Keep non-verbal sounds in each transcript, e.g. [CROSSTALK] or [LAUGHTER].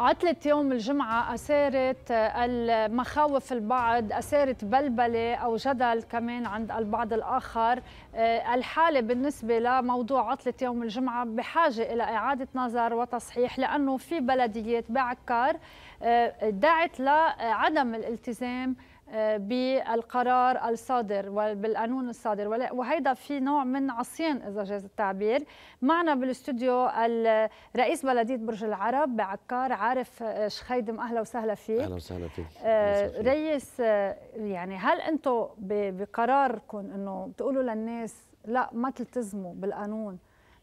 عطلة يوم الجمعة أثارت المخاوف البعض أثارت بلبلة أو جدل كمان عند البعض الآخر. الحالة بالنسبة لموضوع عطلة يوم الجمعة بحاجة إلى إعادة نظر وتصحيح لأنه في بلديات بعكار دعت لعدم الالتزام بالقرار الصادر وبالقانون الصادر. وهيدا في نوع من عصيان إذا جاز التعبير. معنا بالاستوديو رئيس بلدية برج العرب بعكار عارف شخيدم أهلا وسهلا فيك. أهلا وسهلا فيك. آه رئيس يعني هل أنتم بقراركم إنه بتقولوا للناس لا ما تلتزموا بالقانون؟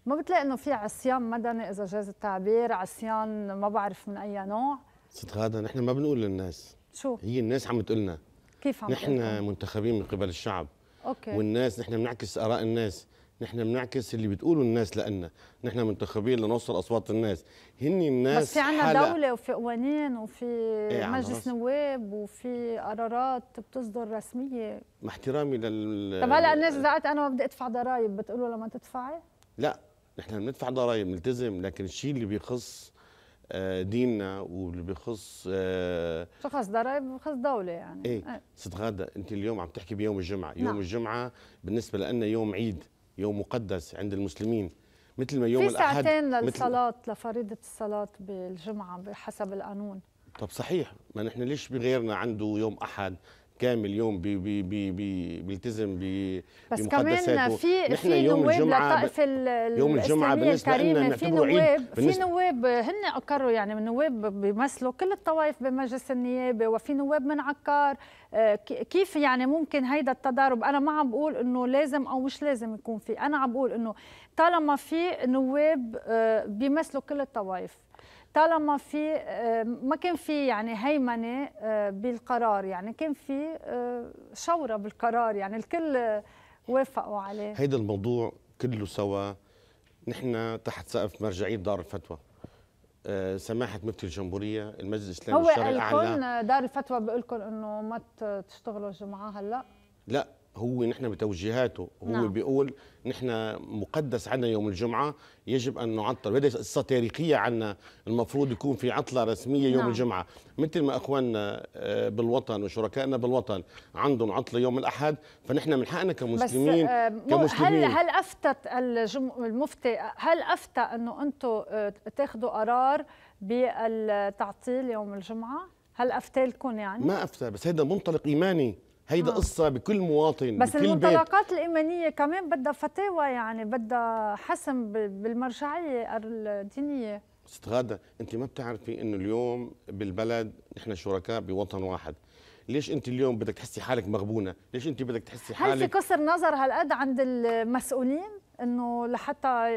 ما بتلاقي إنه في عصيان مدني إذا جاز التعبير عصيان ما بعرف من أي نوع؟ صدق هذا نحن ما بنقول للناس. شو؟ هي الناس عم تقولنا. كيف عم نحن منتخبين من قبل الشعب. أوكي. والناس نحن بنعكس آراء الناس. نحن بنعكس اللي بتقوله الناس لنا نحن منتخبين لنوصل أصوات الناس. هن الناس بس في عنا دولة وفي قوانين وفي إيه مجلس نواب وفي قرارات بتصدر رسمية. مع احترامي لل طب هلا الناس قالت أنا ما بدي أدفع ضرائب بتقولوا لما تدفعي؟ لا نحن بندفع ضرائب نلتزم لكن الشيء اللي بيخص ديننا واللي بيخص آه، شخص ضرائب بيخص دولة يعني. إيه, إيه. ست غادة أنت اليوم عم تحكي بيوم الجمعة. يوم نعم. الجمعة بالنسبة لنا يوم عيد يوم مقدس عند المسلمين. مثل ما يوم في الأحد ساعتين للصلاة لفريضة الصلاة بالجمعة بحسب القانون. طب صحيح ما نحن ليش بغيرنا عنده يوم أحد؟ كامل يوم بي بي بي بي بيلتزم ب بس كمان في في الجمعة للطائفه يوم الجمعة بالنسبة لنا في نواب في نواب هن أقروا يعني من نواب بيمثلوا كل الطوائف بمجلس النيابة وفي نواب من عكار آه، كيف يعني ممكن هيدا التضارب؟ أنا ما عم بقول إنه لازم أو مش لازم يكون في. أنا عم بقول إنه طالما في نواب آه، بيمثلوا كل الطوائف. طالما في آه، ما كان في يعني هيمنة آه، بالقرار يعني كان في آه، شوره بالقرار يعني الكل وافقوا عليه. هيدا الموضوع كله سوا نحن تحت سقف مرجعية دار الفتوى. سماحة مفتي الجمهورية المجلس الإسلامي الشرعي الاعلى هو دار الفتوى بيقول لكم إنه ما تشتغلوا الجمعه هلأ؟ لا هو نحن بتوجيهاته هو نعم. بيقول نحن مقدس عنا يوم الجمعة يجب أن نعطل وهذه قصة تاريخية عنا المفروض يكون في عطلة رسمية يوم نعم. الجمعة مثل ما أخواننا آه، بالوطن وشركائنا بالوطن عندهم عطلة يوم الأحد فنحن من حقنا كمسلمين بس آه، كمسلمين هل هل أفتت المفتي هل أفتى أنه أنتم آه، تاخذوا قرار بالتعطيل يوم الجمعة؟ هل أفتى لكم يعني؟ ما أفتى بس هذا منطلق إيماني هيدا آه. قصة بكل مواطن بس بكل المنطلقات بيت. الإيمانية كمان بدها فتاوى يعني بدها حسم بالمرجعية الدينية. ست غادة أنت ما بتعرفي إنه اليوم بالبلد نحن شركاء بوطن واحد. ليش أنت اليوم بدك تحسي حالك مغبونة؟ ليش أنت بدك تحسي حالك هل في قصر نظر هالقد عند المسؤولين إنه لحتى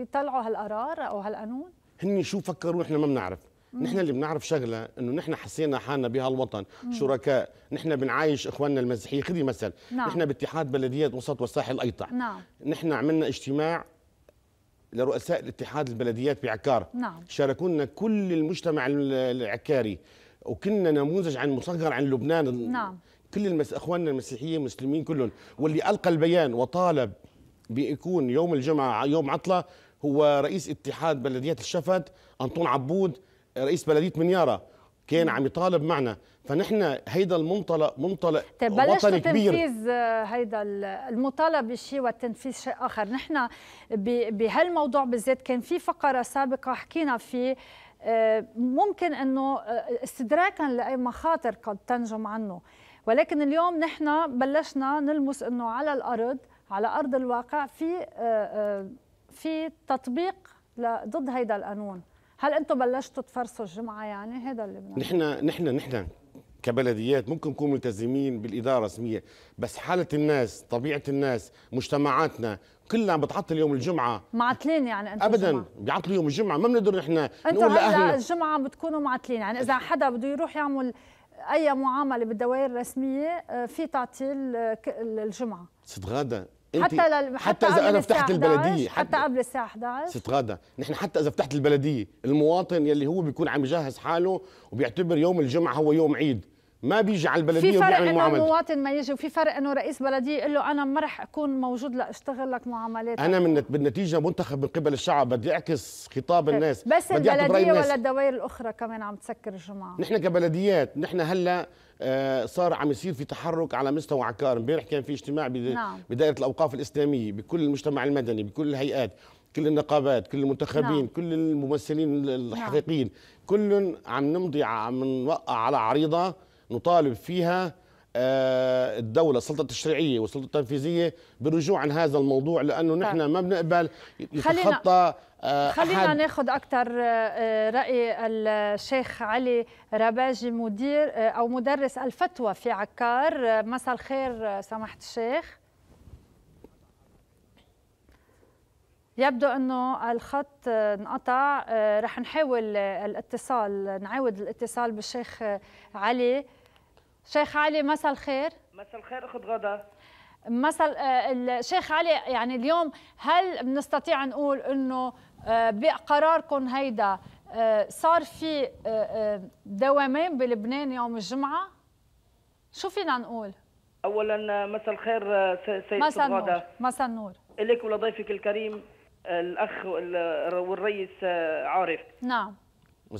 يطلعوا هالقرار أو هالقانون؟ هن شو فكروا نحن ما بنعرف. نحن اللي بنعرف شغلة إنه نحن حسينا حالنا بهالوطن شركاء نحن بنعايش إخواننا المسيحيين خذي مثل نعم. نحن باتحاد بلديات وسط والساحل الايطع نعم. نحن عملنا اجتماع لرؤساء الاتحاد البلديات بعكار نعم. شاركونا كل المجتمع العكاري وكنا نموذج عن مصغر عن لبنان نعم. كل المس... إخواننا المسيحيين المسلمين كلهم واللي ألقى البيان وطالب بيكون يوم الجمعة يوم عطلة هو رئيس اتحاد بلديات الشفت أنطون عبود رئيس بلدية منياره كان عم يطالب معنا. فنحن هيدا المنطلق منطلق طيب وطني كبير. تنفيذ آه، هيدا المطالبه شيء والتنفيذ شيء آخر. نحن بهالموضوع بالذات كان في فقرة سابقة حكينا فيه آه، ممكن إنه آه، استدراكا لأي مخاطر قد تنجم عنه. ولكن اليوم نحن بلشنا نلمس إنه على الأرض على أرض الواقع في في تطبيق ضد هيدا القانون. هل أنتم بلشتوا تفرسوا الجمعة يعني؟ هذا اللي بنعمل. نحن نحن نحن كبلديات ممكن نكون ملتزمين بالإدارة الرسميه بس حالة الناس طبيعة الناس مجتمعاتنا كلها بتعطل يوم الجمعة. معطلين يعني أنتم ابدا. بيعطلوا يوم الجمعة. ما بنقدر نحن نقول لأهلنا. الجمعة بتكونوا معطلين. يعني إذا حدا بده يروح يعمل أي معاملة بالدوائر الرسمية آه، في تعطيل آه، الجمعة. ست غاده حتى لل... حتى, حتى إذا أنا فتحت البلدية حتى, قبل الساعة 11 ست غادة؟ نحن حتى إذا فتحت البلدية المواطن يلي هو بيكون عم يجهز حاله وبيعتبر يوم الجمعة هو يوم عيد. ما بيجي على البلدية في فرق إنه المواطن ما يجي وفي فرق إنه رئيس بلدية يقول له أنا ما رح أكون موجود لأشتغل لك معاملات أنا من بالنتيجة منتخب من قبل الشعب بدي أعكس خطاب طيب، الناس بس البلدية ولا الدوائر الأخرى كمان عم تسكر الجمعة نحن كبلديات نحن هلأ آه، صار عم يصير في تحرك على مستوى عكار امبارح كان في اجتماع نعم. بدائره الأوقاف الإسلامية بكل المجتمع المدني بكل الهيئات كل النقابات كل المنتخبين نعم. كل الممثلين الحقيقيين نعم. كل عم نمضي عم نوقع على عريضة نطالب فيها آه، الدولة السلطة التشريعية والسلطة التنفيذية بالرجوع عن هذا الموضوع لأنه نحن طيب. ما بنقبل يتخطى آه، خلينا ناخذ أكثر آه، رأي الشيخ علي رباجي مدير أو مدرس الفتوى في عكار. مساء الخير سماحة الشيخ. يبدو إنه الخط انقطع. رح نحاول الاتصال نعاود الاتصال بالشيخ علي. شيخ علي مساء الخير. مساء الخير أخت غدا مساء الشيخ علي يعني اليوم هل بنستطيع نقول إنه آه، بقراركم هيدا آه، صار في آه، دوامين بلبنان يوم الجمعة؟ شو فينا نقول؟ اولا مساء الخير سيد مساء النور مساء النور. الك ولضيفك الكريم. الأخ والرئيس عارف. نعم.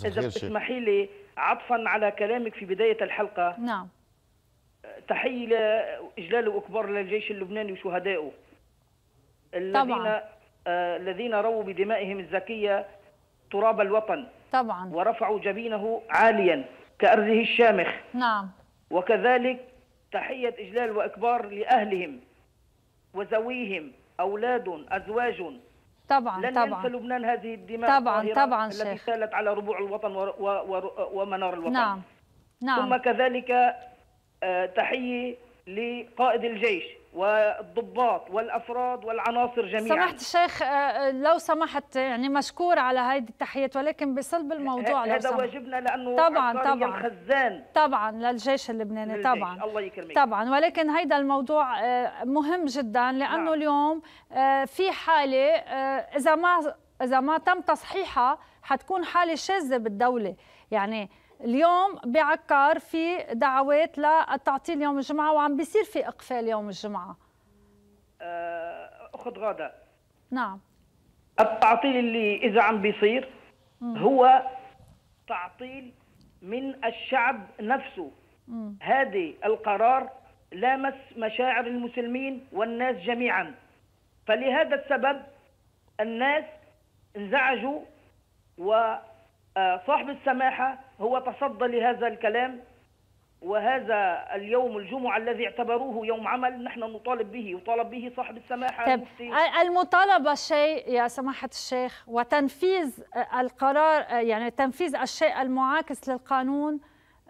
إذا بتسمحي لي عطفا على كلامك في بداية الحلقة. نعم. تحية لاجلال واكبار للجيش اللبناني وشهدائه. الذين آه الذين رووا بدمائهم الزكية تراب الوطن. طبعا. ورفعوا جبينه عاليا كأرزه الشامخ. نعم. وكذلك تحية إجلال وإكبار لأهلهم وزويهم أولاد أزواج. طبعا لن طبعا. ينسى لبنان هذه الدماء طبعا طبعا التي. سالت على ربوع الوطن ومنار الوطن. نعم نعم. ثم كذلك آه، تحية لقائد الجيش. والضباط والأفراد والعناصر جميعا. سمحت الشيخ آه، آه، لو سمحت يعني مشكور على هذه التحيات ولكن بصلب الموضوع هذا واجبنا لأنه طبعا طبعا. الخزان. طبعا للجيش اللبناني للجيش. طبعا. الله يكرمك. طبعا ولكن هذا الموضوع مهم جدا لأنه نعم. اليوم في حالة إذا ما إذا ما تم تصحيحها حتكون حالة شاذة بالدولة. يعني اليوم بعكار في دعوات للتعطيل يوم الجمعة وعم بيصير في إقفال يوم الجمعة. آه، أخت غادة. نعم. التعطيل اللي إذا عم بيصير هو تعطيل من الشعب نفسه. هذه القرار لامس مشاعر المسلمين والناس جميعا. فلهذا السبب الناس انزعجوا وصاحب السماحة هو تصدى لهذا الكلام وهذا اليوم الجمعة الذي اعتبروه يوم عمل نحن نطالب به يطالب به صاحب السماحة طيب المطالبة شيء يا سماحة الشيخ وتنفيذ القرار يعني تنفيذ الشيء المعاكس للقانون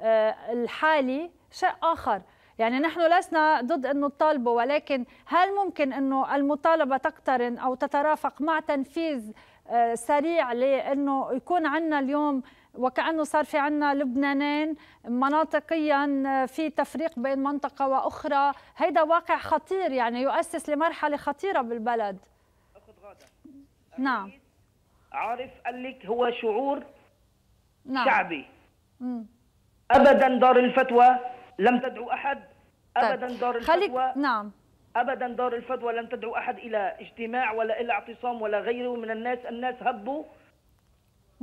آه، الحالي شيء آخر. يعني نحن لسنا ضد انه نطالبه ولكن هل ممكن انه المطالبة تقترن أو تترافق مع تنفيذ آه، سريع لأنه يكون عندنا اليوم وكأنه صار في عندنا لبنانين مناطقيا في تفريق بين منطقة وأخرى. هيدا واقع خطير يعني يؤسس لمرحلة خطيرة بالبلد. نعم. عارف قال لك هو شعور نعم. شعبي. مم. ابدا دار الفتوى لم تدعو أحد. طيب. ابدا دار الفتوى خليك نعم. ابدا دار الفتوى لم تدعو أحد إلى اجتماع ولا إلى اعتصام ولا غيره من الناس. الناس هبوا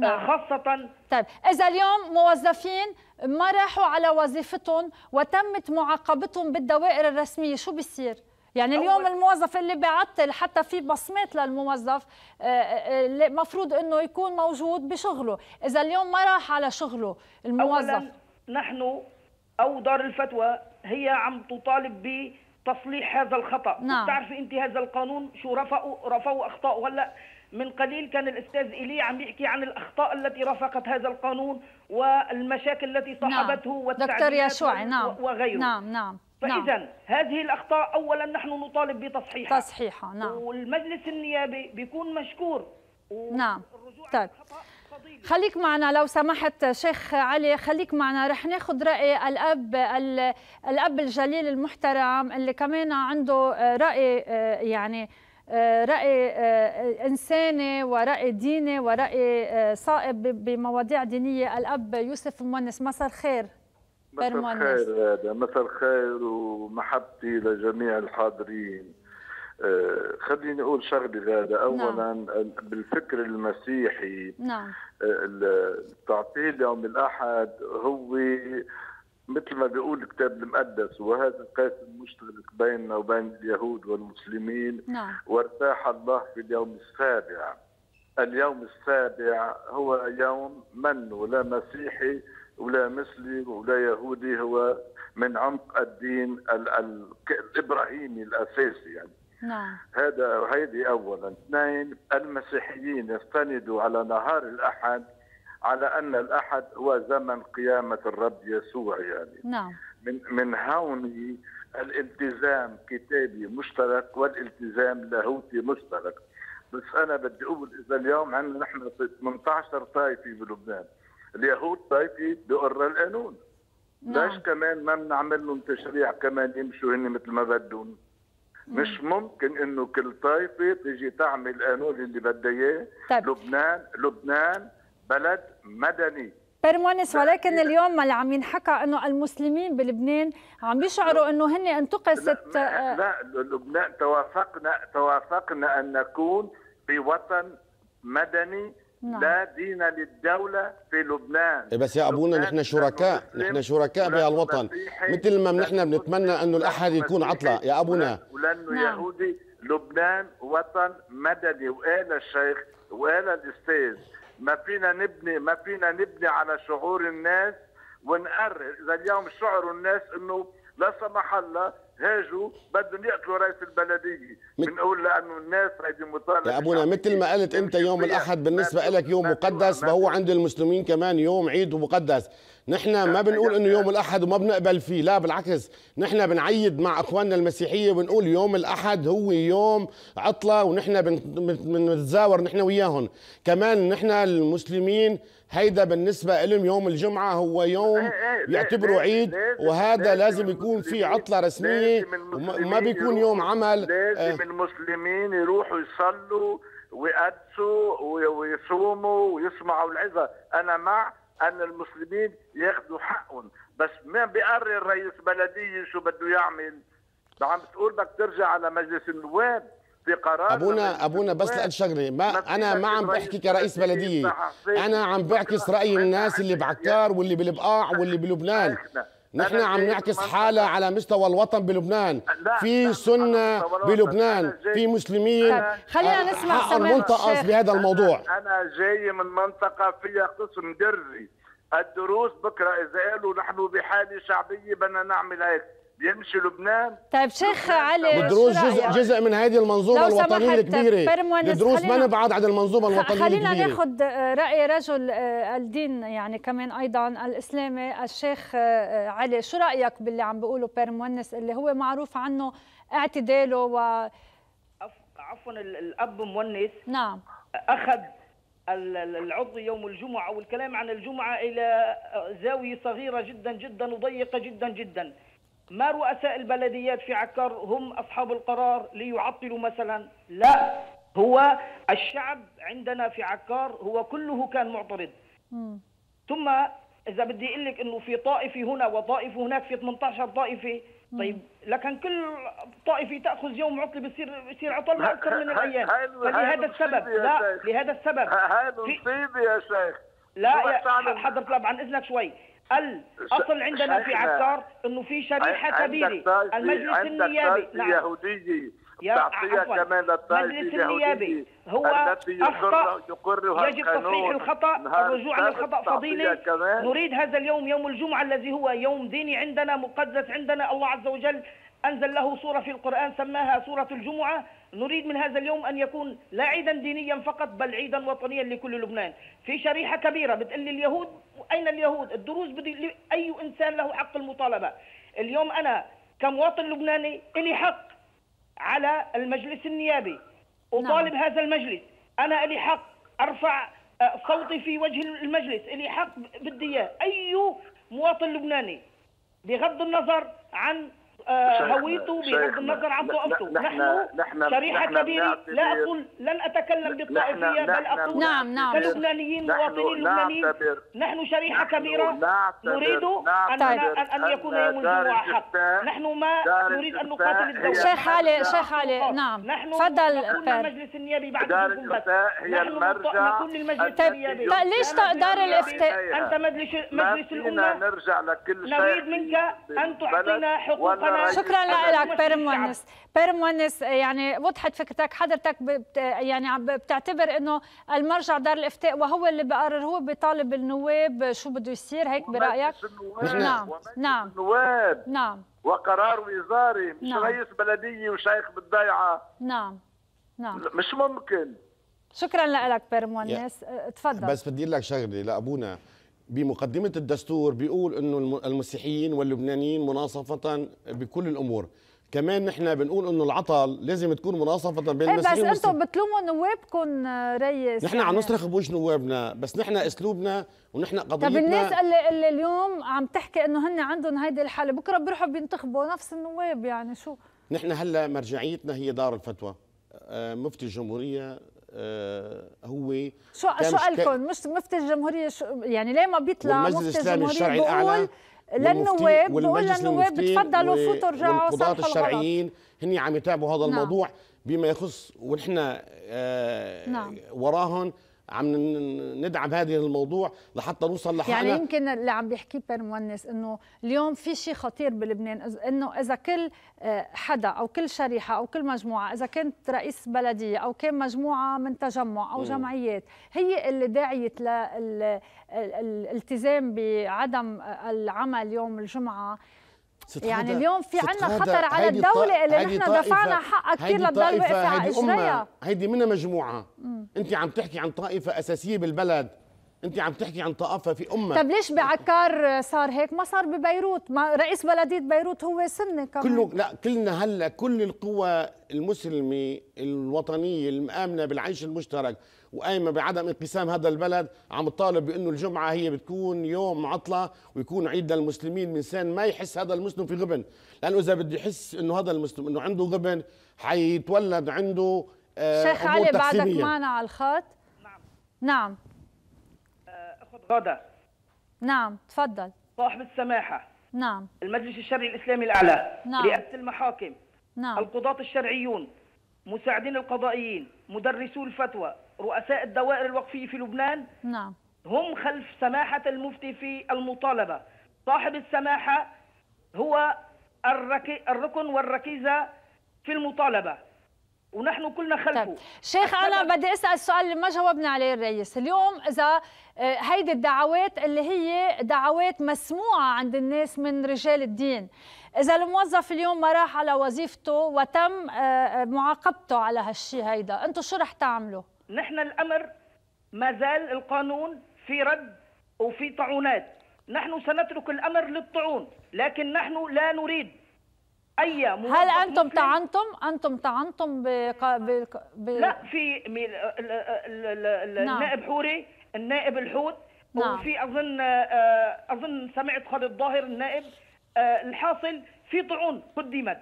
نعم. خاصة طيب إذا اليوم موظفين ما راحوا على وظيفتهم وتمت معاقبتهم بالدوائر الرسمية شو بيصير؟ يعني اليوم الموظف اللي بيعطل حتى في بصمات للموظف المفروض آه، آه، إنه يكون موجود بشغله، إذا اليوم ما راح على شغله الموظف أولا نحن أو دار الفتوى هي عم تطالب ب تصليح هذا الخطأ نعم. بتعرفي أنت هذا القانون شو رفعوا رفعوا اخطاء هلأ من قليل كان الأستاذ إيلي عم يحكي عن الأخطاء التي رافقت هذا القانون والمشاكل التي صاحبته نعم. دكتور يشوعي نعم. وغيره. نعم نعم فإذا نعم. هذه الأخطاء اولا نحن نطالب بتصحيحها. تصحيحها نعم. والمجلس النيابي بيكون مشكور. نعم. طيب. خليك معنا لو سمحت شيخ علي خليك معنا. رح ناخذ رأي الأب الأب الجليل المحترم اللي كمان عنده رأي يعني رأي إنساني ورأي ديني ورأي صائب بمواضيع دينية. الأب يوسف مونس مساء الخير. مساء الخير هذا. مساء الخير ومحبتي لجميع الحاضرين. آه خليني أقول شغله هذا. اولا نعم. بالفكر المسيحي نعم. تعطيل يوم الأحد هو مثل ما بيقول الكتاب المقدس وهذا القيس المشترك بيننا وبين اليهود والمسلمين نعم. وارتاح الله في اليوم السابع. اليوم السابع هو يوم من ولا مسيحي ولا مسلم ولا يهودي هو من عمق الدين الإبراهيمي الأساسي يعني. نعم. هذا هيدي اولا. اثنين المسيحيين يستندوا على نهار الأحد على أن الأحد هو زمن قيامة الرب يسوع يعني. نعم. من من هون الالتزام كتابي مشترك والالتزام لاهوتي مشترك. بس أنا بدي أقول إذا اليوم عندنا نحن 18 طائفة بلبنان. اليهود طائفة بقر القانون. نعم. ليش كمان ما بنعمل لهم تشريع كمان يمشوا هن مثل ما بدهم؟ مش ممكن إنه كل طائفة تيجي تعمل قانون اللي بدها إياه. طيب. لبنان لبنان بلد مدني. برمونس ولكن اليوم اللي عم ينحكى إنه المسلمين بلبنان عم بيشعروا إنه هن انتقصت لا, لا لبنان توافقنا توافقنا أن نكون في وطن مدني نعم. لا دين للدولة في لبنان. إيه بس يا أبونا نحن شركاء نحن شركاء بهالوطن. مثل ما نحن بنتمنى أنه الأحد يكون عطلة. يا أبونا. ولأنه نعم. يهودي لبنان وطن مدني. وقال الشيخ وقال الأستاذ. ما فينا نبني ما فينا نبني على شعور الناس ونقرر إذا اليوم شعروا الناس إنه لا سمح الله هاجوا بدهم يقتلوا رئيس البلدية. بنقول لأنه الناس هيدي مطالبة. يا أبونا مثل ما قلت أنت يوم الأحد بالنسبة لك يوم مقدس فهو عند المسلمين كمان يوم عيد ومقدس نحن ما بنقول إنه يوم الأحد وما بنقبل فيه لا بالعكس. نحن بنعيد مع إخواننا المسيحية وبنقول يوم الأحد هو يوم عطلة ونحن بنتزاور نحن وياهم. كمان نحن المسلمين هيدا بالنسبة لهم يوم الجمعة هو يوم إيه، إيه، بيعتبروا عيد وهذا لازم يكون في عطلة رسمية وما بيكون يوم عمل. لازم المسلمين يروحوا يصلوا ويقدسوا ويصوموا ويسمعوا العظة أنا مع أن المسلمين ياخذوا حقهم. بس ما بيقرر رئيس بلديه شو بده يعمل. عم بتقول بدك ترجع على مجلس النواب في قرار ابونا أبونا بس لقد شغلة ما أنا ما عم بحكي كرئيس بلديه أنا عم بعكس رأي الناس اللي بعكار واللي بالبقاع واللي بلبنان. نحن عم نعكس حالة على مستوى الوطن بلبنان. في سنة بلبنان في مسلمين. خلينا نسمع حق منتقص بهذا الموضوع. أنا جاي من منطقة فيها قسم درزي الدروس بكرة إذا قالوا نحن بحالة شعبية بدنا نعمل هيك. يمشي لبنان. طيب شيخ علي الدروس جزء جزء من هذه المنظومة الوطنية الكبيرة. الدروس ما نبعد عن المنظومة الوطنية خلينا خلينا ناخذ رأي رجل آه، الدين يعني كمان أيضا الإسلامي الشيخ آه، علي. شو رأيك باللي عم بيقوله père مونس اللي هو معروف عنه اعتداله و عفوا الأب مونس. نعم. أخذ العضو يوم الجمعة والكلام عن الجمعة إلى زاوية صغيرة جدا جدا وضيقة جدا جدا. ما رؤساء البلديات في عكار هم أصحاب القرار ليعطلوا مثلا؟ لا هو الشعب عندنا في عكار هو كله كان معترض. ثم إذا بدي أقول لك إنه في طائفة هنا وطائفة هناك في 18 طائفة طيب لكن كل طائفة تأخذ يوم عطلة بصير بصير عطل أكثر من الأيام. فلهذا السبب لا لهذا السبب. هاي مصيبة يا شيخ. لا يا حضرتك عن إذنك شوي. الاصل عندنا في عكار إنه في شريحة كبيرة. المجلس النيابي. نعم. يهوديه تعطيها كمان المجلس النيابي هو أخطأ. يجب تصحيح الخطأ الرجوع عن الخطا فضيلة. نريد هذا اليوم يوم الجمعة الذي هو يوم ديني عندنا مقدس عندنا الله عز وجل أنزل له سورة في القرآن سماها سورة الجمعة. نريد من هذا اليوم أن يكون لا عيدا دينيا فقط بل عيدا وطنيا لكل لبنان. في شريحة كبيرة بتقول اليهود أين اليهود؟ الدروز بدي أي إنسان له حق المطالبة. اليوم أنا كمواطن لبناني لي حق على المجلس النيابي. أطالب نعم. هذا المجلس. أنا لي حق أرفع آه، صوتي في وجه المجلس. لي حق بدي إياه. أي مواطن لبناني بغض النظر عن هويته بغض النظر عن طائفته نحن, نحن شريحة كبيرة لا أقول لن أتكلم بالطائفية بل أقول نعم نعم. كلبنانيين مواطنين لبنانيين نحن شريحة كبيرة. نريد أن, طيب. أن يكون يوم الجمعة حق. نحن ما نريد أن نقاتل الدولة. شيخ علي شيخ علي نعم. نحن تفضل المجلس النيابي بعد هي المرجع نكون المجلس النيابي. ليش دار الإفتاء أنت مجلس مجلس الأمة. نرجع لكل شيء نريد منك أن تعطينا حقوقنا شكرا لك بير مونس بير مونس يعني وضحت فكرتك حضرتك بت يعني بتعتبر إنه المرجع دار الإفتاء وهو اللي بقرر هو بيطالب النواب شو بده يصير هيك برأيك؟ نعم نعم النواب نعم. وقرار وزاري مش نعم. رئيس بلدية وشيخ بالضيعة. نعم نعم. مش ممكن. شكرا لك père مونس تفضل بس بدي لك شغلة لأبونا. بمقدمة الدستور بيقول إنه المسيحيين واللبنانيين مناصفة بكل الأمور. كمان نحن بنقول إنه العطل لازم تكون مناصفة بين إيه، المسيحيين بس أنتم بتلوموا نوابكم ريس. نحن يعني. عم نصرخ بوجه نوابنا بس نحن أسلوبنا ونحن قضيتنا طب الناس اللي, اللي اليوم عم تحكي إنه هن عندهم هيدي الحالة بكرة بيروحوا بينتخبوا نفس النواب يعني شو؟ نحن هلأ مرجعيتنا هي دار الفتوى. آه، مفتي الجمهورية آه، هو شو شو قالكم مش مفتي الجمهورية شو يعني ليه ما بيطلع مفتي الجمهورية بيقول للنواب بقول للنواب تفضلوا فوتوا رجعوا والقضاة الشرعيين هن عم يتابعوا هذا نعم. الموضوع بما يخص ونحن آه نعم. وراهم عم ندعم هذه الموضوع لحتى نوصل لحالنا يعني يمكن اللي عم بيحكيه بير مونس إنه اليوم في شيء خطير بلبنان إنه إذا كل آه، حدا أو كل شريحة أو كل مجموعة إذا كنت رئيس بلدية أو كان مجموعة من تجمع أو جمعيات هي اللي داعية للالتزام بعدم العمل يوم الجمعة يعني اليوم في عندنا خطر على الدولة اللي نحن دفعنا حقها كثير واقفة على اجريها هيدي منها مجموعة. مم. انت عم تحكي عن طائفة أساسية بالبلد. انت عم تحكي عن طائفة في أمة. طيب ليش بعكار صار هيك؟ ما صار ببيروت. ما رئيس بلدية بيروت هو سنة كمان. كله لا كلنا هلأ كل القوى المسلمة الوطنية المآمنة بالعيش المشترك وقايمة بعدم انقسام هذا البلد عم تطالب بأنه الجمعة هي بتكون يوم عطلة ويكون عيد للمسلمين من سان ما يحس هذا المسلم في غبن. لأنه إذا بده يحس إنه هذا المسلم إنه عنده غبن حيتولد عنده آه شيخ علي بعدك معنا على الخط؟ نعم. نعم. آه، اخذ غدا نعم تفضل. صاحب السماحة. نعم. المجلس الشرعي الإسلامي الأعلى. نعم. رئاسة المحاكم. نعم. القضاة الشرعيون. مساعدين القضائيين. مدرسو الفتوى. رؤساء الدوائر الوقفية في لبنان نعم. هم خلف سماحة المفتي في المطالبة. صاحب السماحة هو الركن والركيزة في المطالبة. ونحن كلنا خلفه. طيب. شيخ أنا بدي أسأل السؤال اللي ما جاوبنا عليه الرئيس. اليوم إذا آه، هيدي الدعوات اللي هي دعوات مسموعة عند الناس من رجال الدين إذا الموظف اليوم ما راح على وظيفته وتم آه، آه، معاقبته على هالشيء هيدا أنتم شو رح تعملوا؟ نحن الأمر ما زال القانون في رد وفي طعونات. نحن سنترك الأمر للطعون لكن نحن لا نريد أي هل أنتم طعنتم؟ أنتم طعنتم ب... ب... ب... لا في النائب حوري النائب الحوت نعم. وفي أظن آه، أظن سمعت خالد ظاهر النائب آه، الحاصل في طعون قدمت.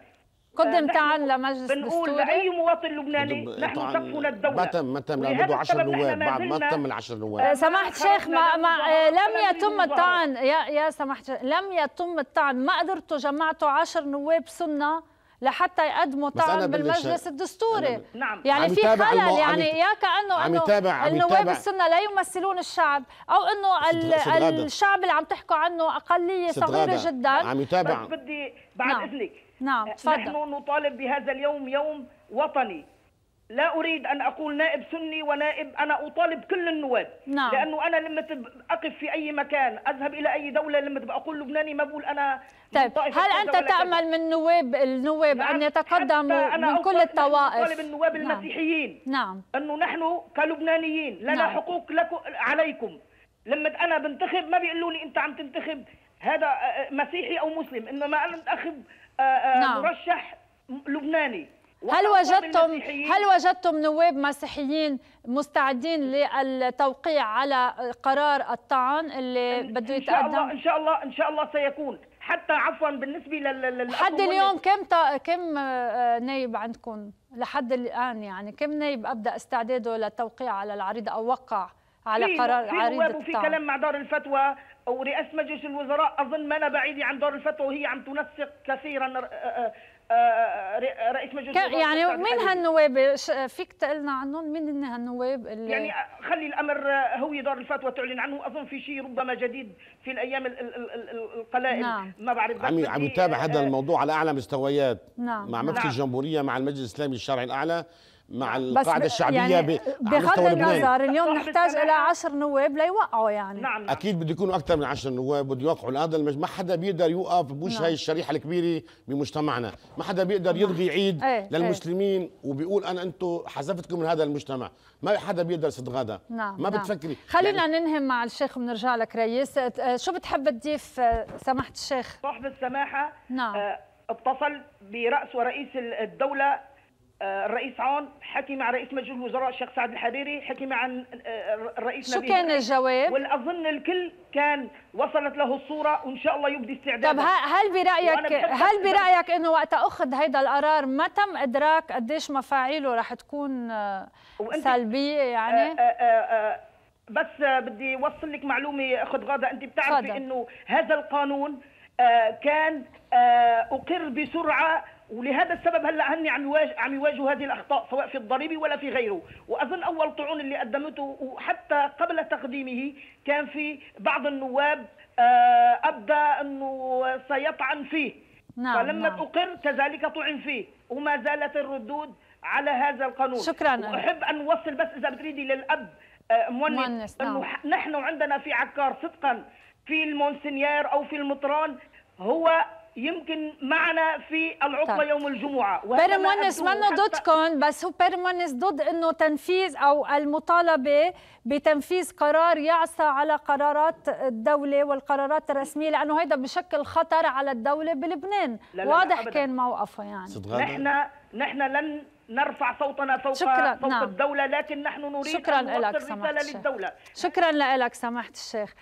قدم تعال لمجلس بنقول لأي مواطن لبناني نحن سقفنا الدولة. ما تم ما تم بده 10 نواب بعد ما تم ال 10 نواب. آه، سمحت شيخ ما, ما آه، لم يتم الطعن يا يا سمحت لم يتم الطعن ما قدرتوا جمعتوا 10 نواب سنة لحتى يقدموا طعن بالمجلس الدستوري. نعم. يعني في خلل يعني يا كأنه إنه النواب السنة لا يمثلون الشعب أو إنه الشعب اللي عم تحكوا عنه أقلية صغيرة جدا. عم يتابع. بس بدي بعد نعم. إذنك. نعم تفضل نحن نطالب بهذا اليوم يوم وطني لا أريد أن أقول نائب سني ونائب أنا أطالب كل النواب نعم. لأنه أنا لما أقف في أي مكان أذهب إلى أي دولة لما تبقى أقول لبناني ما بقول أنا طيب هل أنت تأمل من نواب النواب نعم. أن يتقدموا من كل الطوائف نطالب النواب نعم. المسيحيين نعم أنه نحن كلبنانيين لنا نعم. حقوق لكم عليكم لما أنا بنتخب ما بيقولوا لي أنت عم تنتخب هذا آه، آه، مسيحي أو مسلم إنما أنا أنتخب آه، نعم. مرشح لبناني. هل وجدتم هل وجدتم نواب مسيحيين مستعدين للتوقيع على قرار الطعن اللي بده يتقدم؟ ان شاء الله إن شاء الله إن شاء الله سيكون. حتى عفوا بالنسبة لل لحد اليوم كم تا... كم آه، نايب عندكم؟ لحد الآن يعني كم نايب أبدأ استعداده للتوقيع على العريضه أو وقع على قرار عريضه وفي كلام مع دار الفتوى. ورئاسه مجلس الوزراء أظن ما أنا بعيده عن دار الفتوى وهي عم تنسق كثيرا آه، آه، رئيس مجلس يعني مين هالنواب؟ فيك تقلنا عنهم؟ مين هن هالنواب اللي يعني خلي الأمر هو دار الفتوى تعلن عنه. أظن في شيء ربما جديد في الأيام القلائل. نعم. ما بعرف عم عم يتابع هذا الموضوع على أعلى مستويات. نعم. مع مفتي نعم. الجمهورية مع المجلس الإسلامي الشرعي الأعلى. مع القاعدة الشعبية يعني بغض النظر اليوم نحتاج إلى 10 نواب ليوقعوا يعني. نعم, نعم. أكيد بده يكونوا أكثر من 10 نواب بده يوقعوا. هذا المج... ما حدا بيقدر يوقف بوش نعم. هاي الشريحة الكبيرة بمجتمعنا. ما حدا بيقدر نعم. يلغي عيد إيه للمسلمين إيه وبيقول أنا أنتم حذفتكم من هذا المجتمع. ما حدا بيقدر يصدق هذا. نعم ما نعم. بتفكري؟ خلينا يعني... ننهي مع الشيخ وبنرجع لك ريس أه، شو بتحب تضيف أه، سماحة الشيخ؟ صاحب السماحة نعم. أه اتصل برأس ورئيس الدولة الرئيس عون حكي مع رئيس مجلس الوزراء الشيخ سعد الحريري حكي مع آه، الرئيس شو كان الجواب؟ والأظن الكل كان وصلت له الصورة وإن شاء الله يبدي استعداد طب هل برايك هل برأيك إنه وقت أخذ هيدا القرار ما تم إدراك قديش مفاعيله رح تكون آه، سلبية يعني؟ آآ آآ بس بدي اوصل لك معلومة اخذ غادة. أنت بتعرفي إنه هذا القانون كان أقر بسرعة ولهذا السبب هلا هن عم يواجه عم يواجهوا هذه الأخطاء سواء في الضريبه ولا في غيره، وأظن أول طعون اللي قدمته وحتى قبل تقديمه كان في بعض النواب آه، أبدى أنه سيطعن فيه. نعم فلما نعم. اقر كذلك طعن فيه، وما زالت الردود على هذا القانون. شكرا وأحب أن أوصل بس إذا بتريدي للأب آه، مونس أنه نعم. نحن عندنا في عكار صدقا في المونسنيير أو في المطران هو يمكن معنا في العطله طيب. يوم الجمعة بيرمونس منه ضدكم بس هو بيرمونس ضد إنه تنفيذ أو المطالبة بتنفيذ قرار يعصى على قرارات الدولة والقرارات الرسمية لأنه هيدا بشكل خطر على الدولة بلبنان لا لا واضح لا كان موقفه يعني نحن نحن لن نرفع صوتنا فوق شكرا. صوت نعم. الدولة لكن نحن نريد شكرا أن نوصل رسالة للدولة شكرا لك سماحة الشيخ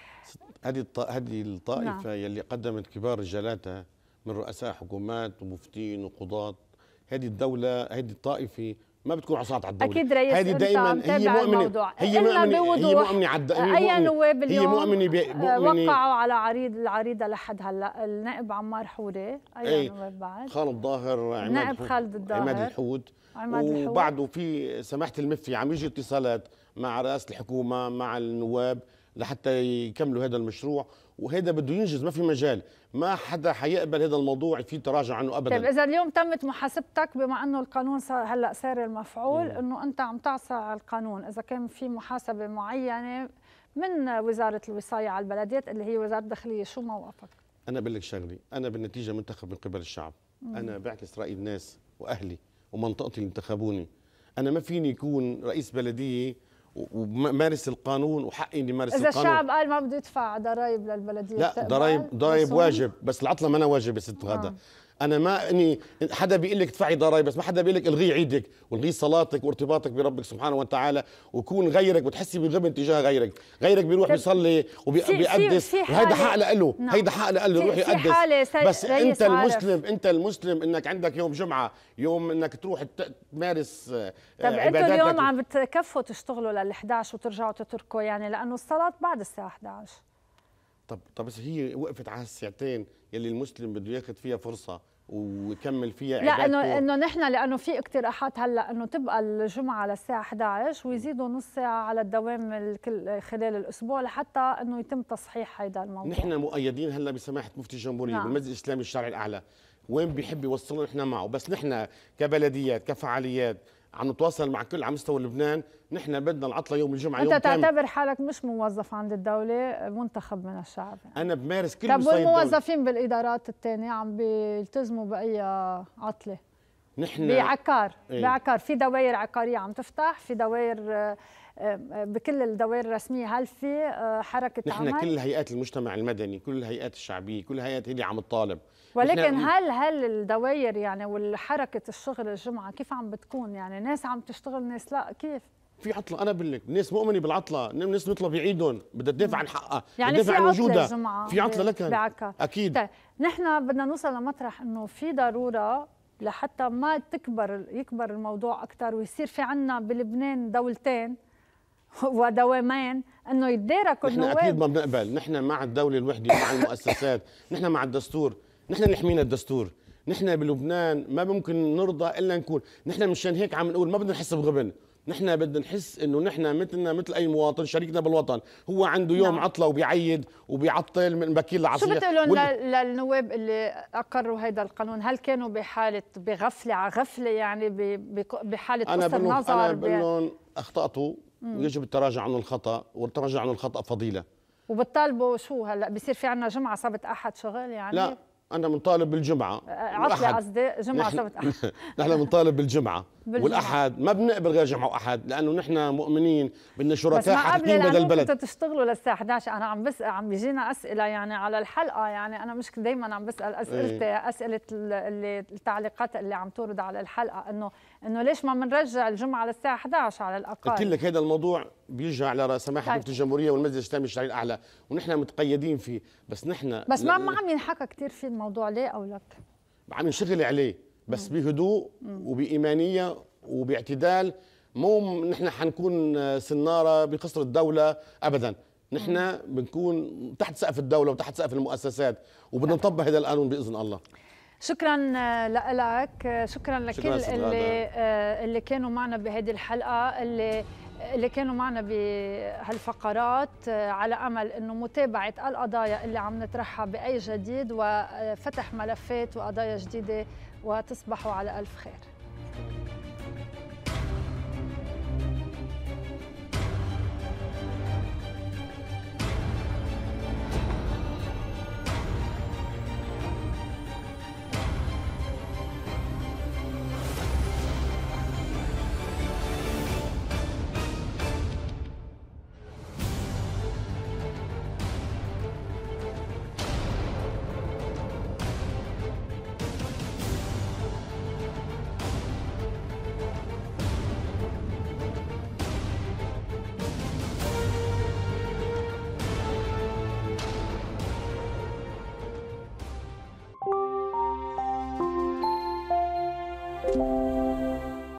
هذه هذه الطائفة نعم. يلي قدمت كبار رجالاتها من رؤساء حكومات ومفتين وقضاة. هذه الدولة هذه الطائفة ما بتكون عصاة على الدولة. أكيد رئيس هذه دائما هي مؤمنة. هي مؤمنة هي مؤمنة على أي نواب اليوم هي مؤمنة, بي مؤمنة. وقعوا على عريض العريضة لحد هلأ. النائب عمار حوري أي, أي نواب بعد. خالد ظاهر النائب خالد الظاهر. عماد الحوت. وبعده في سماحة المفتي عم يجي اتصالات مع رئاسة الحكومة مع النواب لحتى يكملوا هذا المشروع. وهذا بده ينجز ما في مجال. ما حدا حيقبل هذا الموضوع في تراجع عنه ابدا. طيب إذا اليوم تمت محاسبتك بما أنه القانون صار هلأ صار المفعول إنه أنت عم تعصى على القانون. إذا كان في محاسبة معينة من وزارة الوصاية على البلديات اللي هي وزارة الداخلية شو موقفك؟ أنا بقول لك شغلي. أنا بالنتيجة منتخب من قبل الشعب. مم. أنا بعكس رأي الناس وأهلي ومنطقتي اللي انتخبوني. أنا ما فيني يكون رئيس بلدية ومارس القانون وحقي إني مارس القانون. اذا الشعب قال ما بده يدفع ضرائب للبلدية لا ضرائب ضرائب واجب بس العطلة ما واجب يا ست غدا آه. أنا ما إني حدا بيقول لك ادفعي ضرائب بس ما حدا بيقول لك الغي عيدك والغي صلاتك وارتباطك بربك سبحانه وتعالى وكون غيرك وتحسي بغبن تجاه غيرك. غيرك بيروح بيصلي وبيقدس. وهيدا حق له نعم. هيدا حق له يروح يقدس بس أنت المسلم أنت المسلم إنك عندك يوم جمعة يوم إنك تروح تمارس آه، طب أنتوا اليوم عم بتكفوا تشتغلوا لل 11 وترجعوا تتركوا يعني؟ لأنه الصلاة بعد الساعة 11 طب طب بس هي وقفت على الساعتين. يلي المسلم بده ياخذ فيها فرصة ويكمل فيها لا انه إنه نحن لأنه في اقتراحات هلأ إنه تبقى الجمعة للساعة 11 ويزيدوا نص ساعة على الدوام خلال الأسبوع لحتى إنه يتم تصحيح هذا الموضوع. نحن مؤيدين هلأ بسماحة مفتي الجمهوريه نعم. بالمجلس الإسلامي الشرعي الأعلى. وين بيحب يوصلنا نحن معه. بس نحن كبلديات كفعاليات عم نتواصل مع كل على مستوى لبنان نحن بدنا العطلة يوم الجمعة أنت يوم تعتبر حالك مش موظف عند الدولة منتخب من الشعب يعني. أنا بمارس كل طب والموظفين بالإدارات الثانية عم بيلتزموا بأي عطلة نحن بعكار إيه؟ بعكار في دوائر عقارية عم تفتح في دوائر آه، بكل الدوائر الرسمية. هل في آه، حركة نحن عمل؟ كل هيئات المجتمع المدني كل الهيئات الشعبية كل الهيئات اللي عم تطالب. ولكن هل هل الدوائر يعني والحركة الشغل الجمعة كيف عم بتكون؟ يعني ناس عم تشتغل ناس لا كيف؟ في عطلة. أنا بقول لك الناس مؤمنة بالعطلة الناس بيطلب يعيدهم بدها تدافع عن حقها يعني تدافع عن وجودها. في عطلة لكن. بعكا. أكيد. طيب نحن بدنا نوصل لمطرح إنه في ضرورة لحتى ما تكبر يكبر الموضوع أكثر ويصير في عنا بلبنان دولتين ودوامين إنه يتداركوا نحن أكيد ما بنقبل. نحن مع الدولة الوحدة مع المؤسسات نحن مع الدستور. نحن اللي حمينا الدستور. نحن بلبنان ما ممكن نرضى إلا نكون. نحن مشان هيك عم نقول ما بدنا نحس بغبن. نحن بدنا نحس إنه نحن مثلنا مثل أي مواطن شريكنا بالوطن. هو عنده يوم نعم. عطلة وبيعيد وبيعطل من بكير لعصير شو بتقولون وال... للنواب اللي أقروا هذا القانون؟ هل كانوا بحالة بغفلة على غفله يعني بحالة قصر نظر أنا بقول لهم أخطأتوا. ويجب التراجع عن الخطأ والتراجع عن الخطأ فضيلة. وبتطالبوا شو هلا؟ بصير في عنا جمعة سبت أحد شغل يعني؟ لا أنا بنطالب بالجمعة. عطلة قصدي جمعة سبت أحد. [LAUGHS] نحن بنطالب بالجمعة. والأحد ما بنقبل غير جمعة وأحد لأنه نحن مؤمنين بدنا شركاء حقيقيين بدل البلد. بس تشتغلوا للساعه 11 أنا عم بس عم بيجينا أسئلة يعني على الحلقة يعني أنا مش دائما عم بسأل اسئلتي إيه؟ أسئلة اللي التعليقات اللي عم تورد على الحلقة انه إنه ليش ما بنرجع الجمعة للساعة 11 على الأقل؟ قلت لك هذا الموضوع بيرجع على سماحة طيب. الجمهورية والمجلس الإسلامي الشرعي الأعلى ونحن متقيدين فيه بس نحن بس ما ما عم ينحكى كثير في الموضوع ليه أو لك عم نشتغل عليه. بس بهدوء وبإيمانية وباعتدال. مو نحن حنكون سنارة بقصر الدولة ابدا. نحن بنكون تحت سقف الدولة وتحت سقف المؤسسات وبدنا نطبق هذا القانون بإذن الله. شكرا لك. شكرا لكل شكرا اللي آه، اللي كانوا معنا بهذه الحلقة اللي اللي كانوا معنا بهالفقرات آه، على أمل إنه متابعة القضايا اللي عم نطرحها بأي جديد وفتح ملفات وقضايا جديدة وتصبحوا على ألف خير.